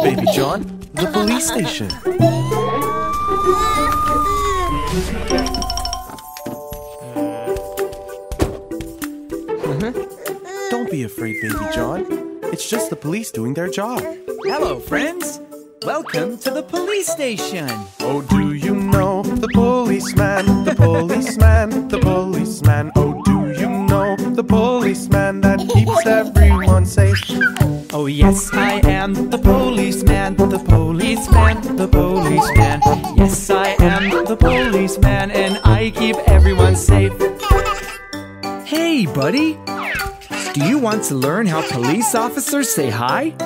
Baby John, the police station. Mm-hmm. Don't be afraid, Baby John. It's just the police doing their job. Hello, friends. Welcome to the police station. Oh, do you know the policeman, the policeman, the policeman? Oh, do you know the policeman that keeps everyone safe? Oh, yes, I am the policeman, the policeman, the policeman. Yes, I am the policeman, and I keep everyone safe. Hey, buddy. Do you want to learn how police officers say hi?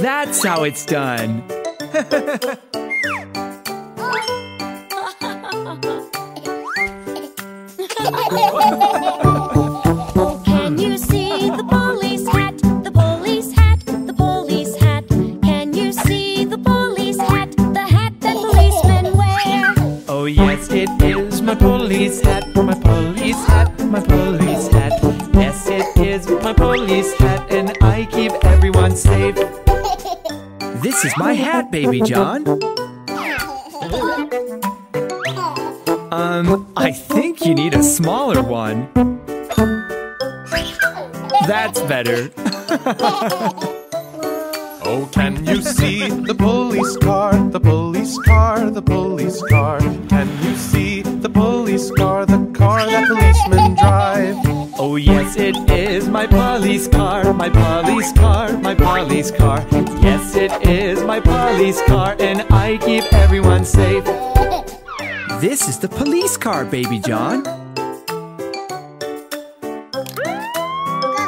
That's how it's done. baby John. Um, I think you need a smaller one. That's better. car, baby John.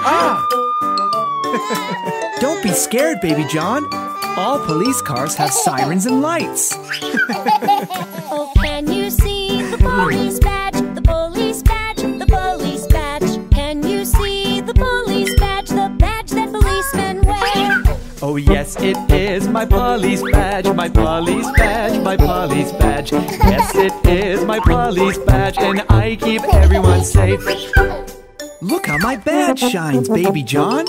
Ah! Don't be scared, baby John. All police cars have sirens and lights. Oh, can you see the police badge? The police badge, the police badge. Can you see the police badge? The badge that policemen wear. Oh, yes, it is my police badge, my police my police badge, and I keep everyone safe. Look how my badge shines, baby John.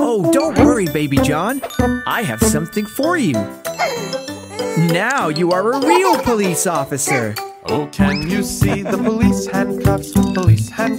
Oh, don't worry, baby John. I have something for you. Now you are a real police officer. Oh, can you see the police handcuffs, police handcuffs,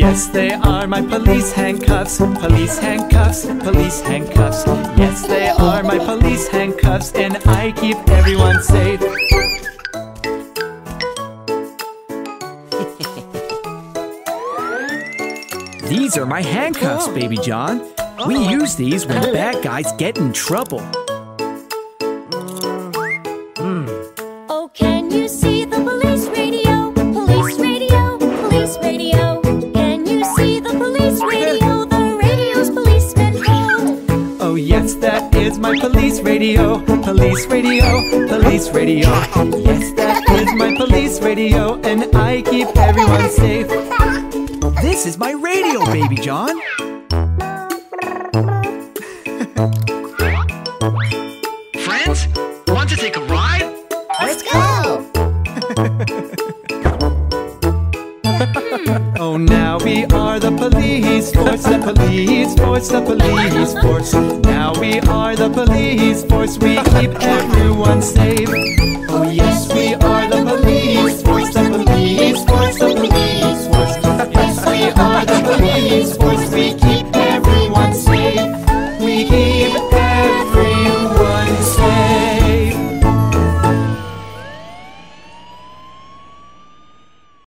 yes, they are my police handcuffs, police handcuffs, police handcuffs. Yes, they are my police handcuffs, and I keep everyone safe. These are my handcuffs, baby John. We oh. use these when bad guys get in trouble. Police radio, police radio. Yes, that is my police radio, and I keep everyone safe. This is my radio, baby John.